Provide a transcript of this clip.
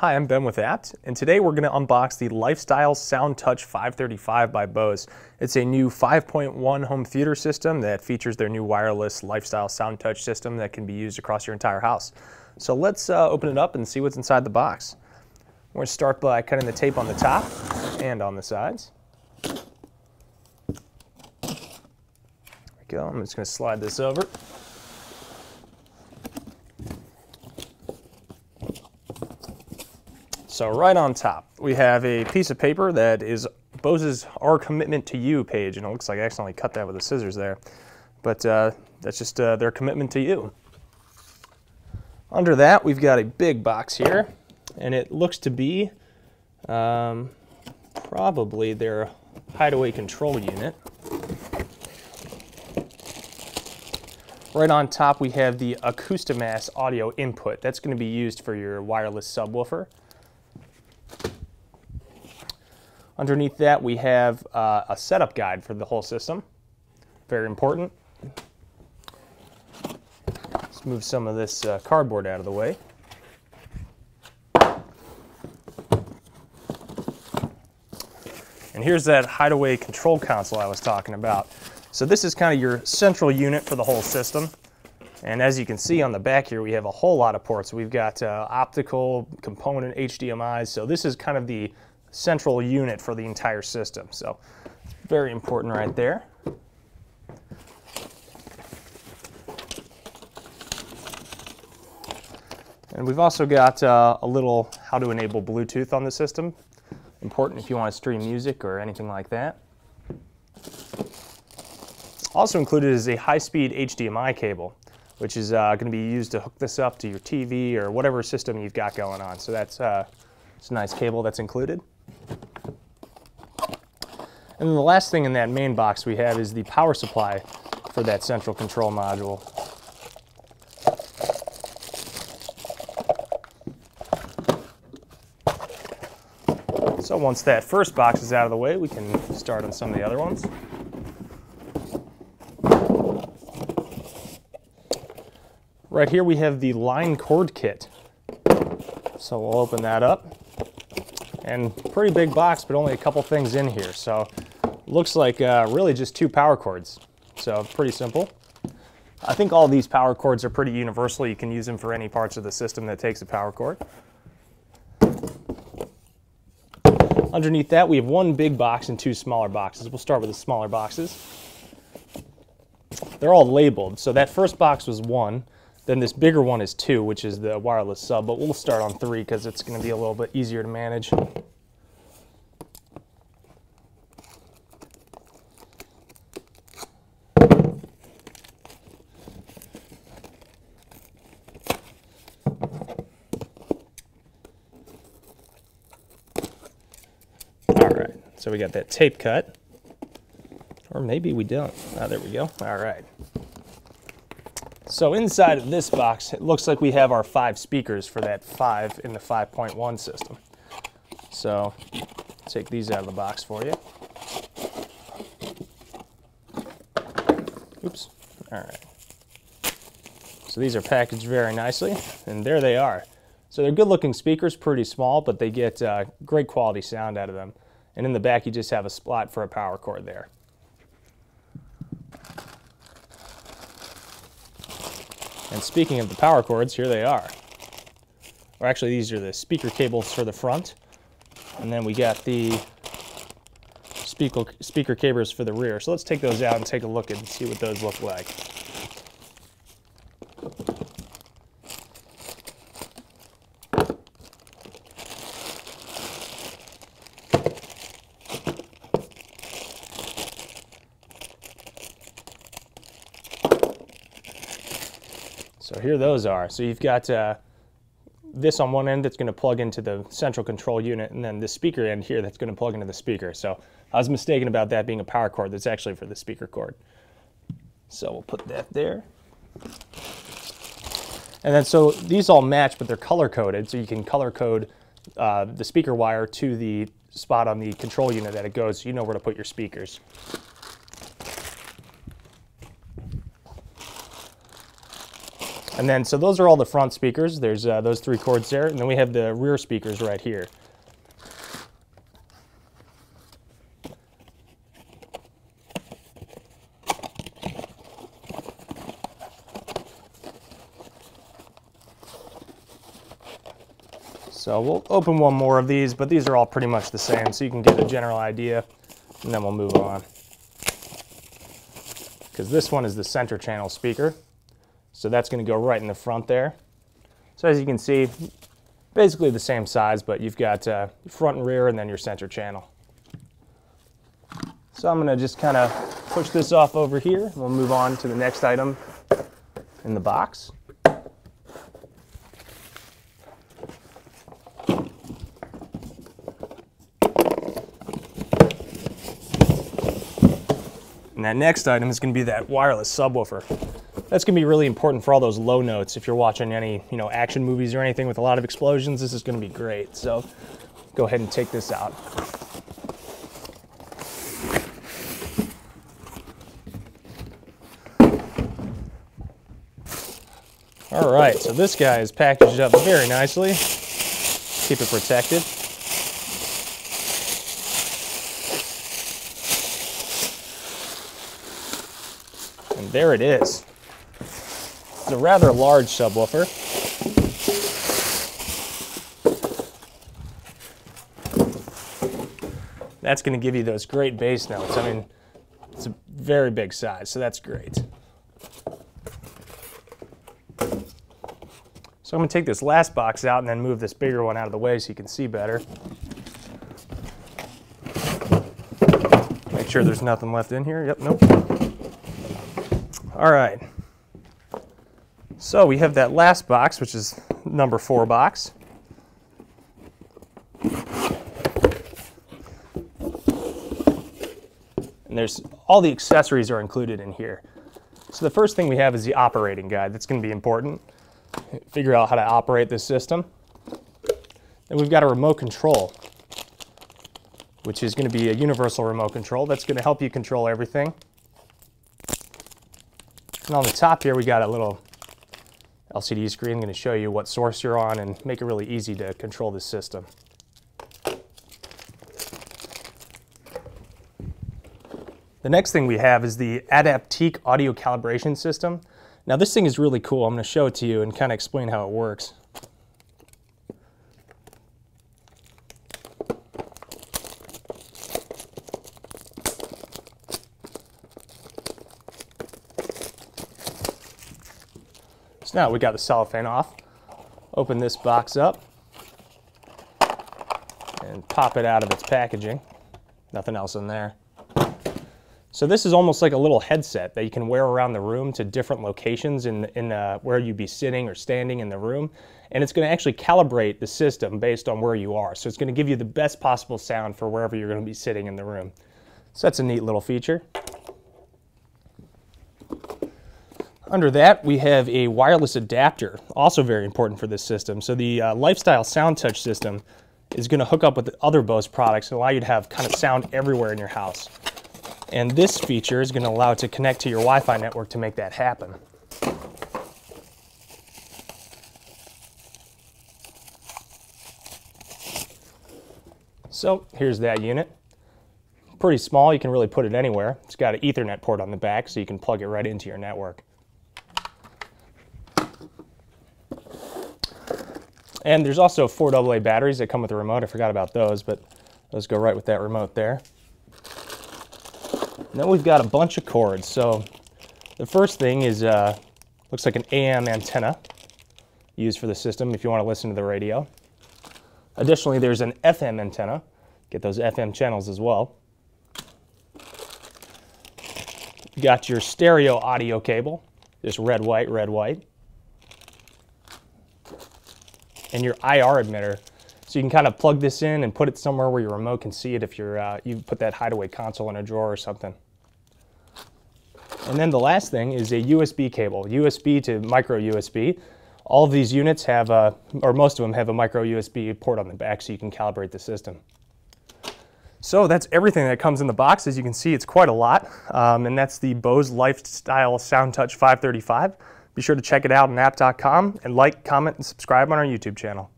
Hi, I'm Ben with Abt, and today we're going to unbox the Lifestyle SoundTouch 535 by Bose. It's a new 5.1 home theater system that features their new wireless Lifestyle SoundTouch system that can be used across your entire house. So let's uh, open it up and see what's inside the box. We're going to start by cutting the tape on the top and on the sides. There we go. I'm just going to slide this over. So right on top, we have a piece of paper that is Bose's Our Commitment to You page, and it looks like I accidentally cut that with the scissors there. But uh, that's just uh, their commitment to you. Under that, we've got a big box here, and it looks to be um, probably their hideaway control unit. Right on top, we have the Acoustimass audio input. That's going to be used for your wireless subwoofer. Underneath that, we have uh, a setup guide for the whole system. Very important. Let's move some of this uh, cardboard out of the way. And here's that hideaway control console I was talking about. So this is kind of your central unit for the whole system. And as you can see on the back here, we have a whole lot of ports. We've got uh, optical, component, HDMIs. So this is kind of the central unit for the entire system. So very important right there. And we've also got uh, a little how to enable Bluetooth on the system. Important if you want to stream music or anything like that. Also included is a high-speed HDMI cable, which is uh, going to be used to hook this up to your TV or whatever system you've got going on. So that's uh, a nice cable that's included. And then the last thing in that main box we have is the power supply for that central control module. So once that first box is out of the way, we can start on some of the other ones. Right here we have the line cord kit. So we'll open that up. And pretty big box, but only a couple things in here. So looks like uh, really just two power cords. So pretty simple. I think all these power cords are pretty universal. You can use them for any parts of the system that takes a power cord. Underneath that, we have one big box and two smaller boxes. We'll start with the smaller boxes. They're all labeled. So that first box was one. Then this bigger one is two, which is the wireless sub, but we'll start on three because it's going to be a little bit easier to manage. All right, so we got that tape cut. Or maybe we don't. Ah, there we go. All right. So inside of this box, it looks like we have our five speakers for that 5 in the 5.1 system. So take these out of the box for you. Oops. All right. So these are packaged very nicely, and there they are. So they're good looking speakers, pretty small, but they get uh, great quality sound out of them. And in the back, you just have a slot for a power cord there. And speaking of the power cords, here they are. Or actually, these are the speaker cables for the front. And then we got the speaker, speaker cables for the rear. So let's take those out and take a look and see what those look like. So here those are. So you've got uh, this on one end that's going to plug into the central control unit, and then the speaker end here that's going to plug into the speaker. So I was mistaken about that being a power cord. That's actually for the speaker cord. So we'll put that there. And then so these all match, but they're color coded. So you can color code uh, the speaker wire to the spot on the control unit that it goes. So you know where to put your speakers. And then, so those are all the front speakers. There's uh, those three cords there. And then we have the rear speakers right here. So we'll open one more of these, but these are all pretty much the same, so you can get a general idea, and then we'll move on. Because this one is the center channel speaker, so that's going to go right in the front there. So as you can see, basically the same size, but you've got uh, front and rear and then your center channel. So I'm going to just kind of push this off over here. We'll move on to the next item in the box. And that next item is going to be that wireless subwoofer. That's to be really important for all those low notes. If you're watching any, you know, action movies or anything with a lot of explosions, this is going to be great. So go ahead and take this out. All right, so this guy is packaged up very nicely. Keep it protected. And there it is. It's a rather large subwoofer. That's going to give you those great bass notes. I mean, it's a very big size, so that's great. So I'm going to take this last box out and then move this bigger one out of the way so you can see better. Make sure there's nothing left in here. Yep, nope. All right. So we have that last box, which is number four box. And there's all the accessories are included in here. So the first thing we have is the operating guide. That's going to be important. Figure out how to operate this system. Then we've got a remote control, which is going to be a universal remote control. That's going to help you control everything. And on the top here, we got a little LCD screen. I'm going to show you what source you're on and make it really easy to control the system. The next thing we have is the ADAPTiQ audio calibration system. Now this thing is really cool. I'm going to show it to you and kind of explain how it works. Now we got the cellophane off. Open this box up and pop it out of its packaging. Nothing else in there. So this is almost like a little headset that you can wear around the room to different locations in, in uh, where you'd be sitting or standing in the room. And it's going to actually calibrate the system based on where you are. So it's going to give you the best possible sound for wherever you're going to be sitting in the room. So that's a neat little feature. Under that, we have a wireless adapter, also very important for this system. So the uh, Lifestyle Sound Touch system is going to hook up with the other Bose products and allow you to have kind of sound everywhere in your house. And this feature is going to allow it to connect to your Wi-Fi network to make that happen. So here's that unit. Pretty small, you can really put it anywhere. It's got an Ethernet port on the back so you can plug it right into your network. And there's also four AA batteries that come with the remote. I forgot about those, but those go right with that remote there. Then we've got a bunch of cords. So the first thing is, uh, looks like an AM antenna used for the system if you want to listen to the radio. Additionally, there's an FM antenna. Get those FM channels as well. You got your stereo audio cable, just red, white, red, white and your IR emitter. So you can kind of plug this in and put it somewhere where your remote can see it if you're, uh, you put that hideaway console in a drawer or something. And then the last thing is a USB cable, USB to micro USB. All of these units have, a, or most of them have a micro USB port on the back so you can calibrate the system. So that's everything that comes in the box. As you can see, it's quite a lot. Um, and that's the Bose Lifestyle SoundTouch 535. Be sure to check it out on abt.com and like, comment, and subscribe on our YouTube channel.